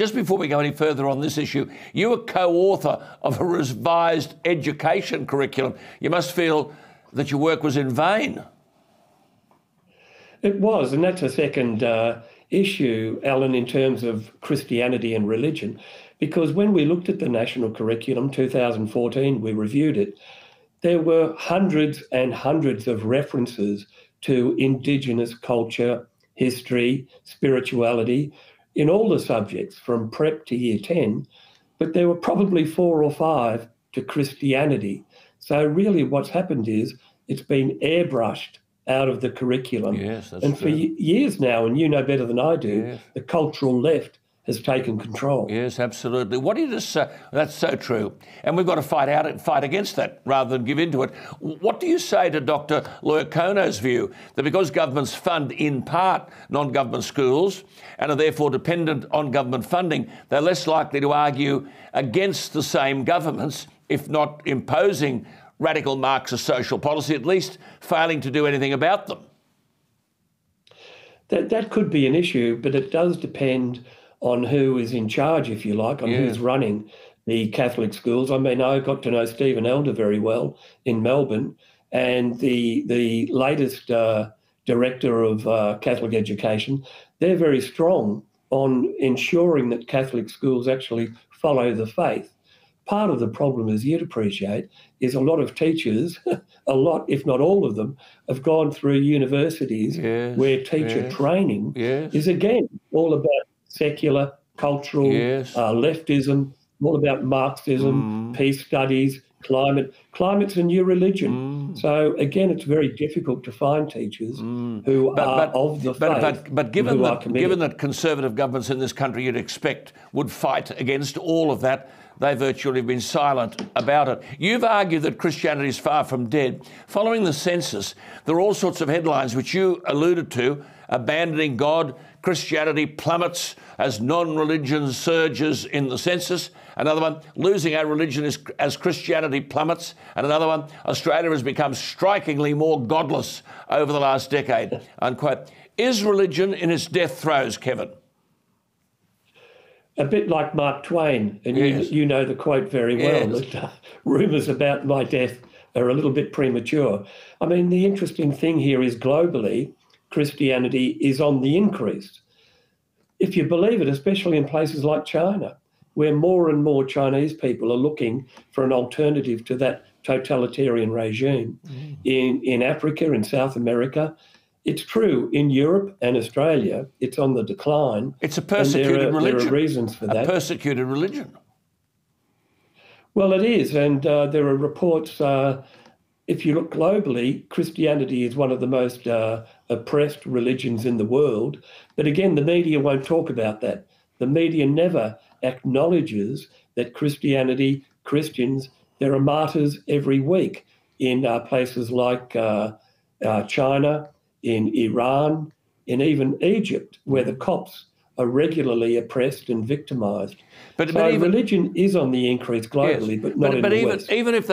just before we go any further on this issue, you were co author of a revised education curriculum. You must feel that your work was in vain. It was, and that's a second uh, issue, Alan, in terms of Christianity and religion. Because when we looked at the national curriculum, 2014, we reviewed it, there were hundreds and hundreds of references to Indigenous culture, history, spirituality, in all the subjects from prep to year 10, but there were probably four or five to Christianity. So, really, what's happened is it's been airbrushed out of the curriculum. Yes, that's and for years now, and you know better than I do, Yes. the cultural left has taken control. Yes, absolutely. What do you just say? That's so true. And we've got to fight out, fight against that rather than give in to it. What do you say to Dr. Loiacono's view that because governments fund in part non government schools and are therefore dependent on government funding, they're less likely to argue against the same governments, if not imposing radical Marxist social policy, at least failing to do anything about them? That, that could be an issue, but it does depend on who is in charge, if you like, on Yeah. who's running the Catholic schools. I mean, I got to know Stephen Elder very well in Melbourne, and the the latest uh, director of uh, Catholic education. They're very strong on ensuring that Catholic schools actually follow the faith. Part of the problem, as you'd appreciate, is a lot of teachers, a lot, if not all of them, have gone through universities Yes, where teacher yes, training yes. is again all about secular, cultural, Yes. uh, leftism, all about Marxism, Mm. peace studies, climate. Climate's a new religion. Mm. So again, it's very difficult to find teachers who But- are but- of the But, faith, but, but given, that, given that conservative governments in this country you'd expect would fight against all of that, they virtually have been silent about it. You've argued that Christianity is far from dead. Following the census, there are all sorts of headlines which you alluded to abandoning God, Christianity plummets as non religion surges in the census. Another one, losing our religion is, as Christianity plummets. And another one, Australia has become strikingly more godless over the last decade. Unquote. Is religion in its death throes, Kevin? a bit like Mark Twain, and Yes. you, you know the quote very well Yes. that uh, rumours about my death are a little bit premature. I mean, the interesting thing here is globally, Christianity is on the increase. If you believe it, especially in places like China, where more and more Chinese people are looking for an alternative to that totalitarian regime. In, in Africa, in South America, it's true. In Europe and Australia, it's on the decline. It's a And there persecuted are, there religion. are reasons for a that. persecuted religion. Well, it is, and uh, there are reports. Uh, if you look globally, Christianity is one of the most uh, oppressed religions in the world. But again, the media won't talk about that. The media never acknowledges that Christianity, Christians, there are martyrs every week in uh, places like uh, uh, China, in Iran, in even Egypt, where the Copts are regularly oppressed and victimized. But, So but even, religion is on the increase globally, yes. but not in but the even, West. even if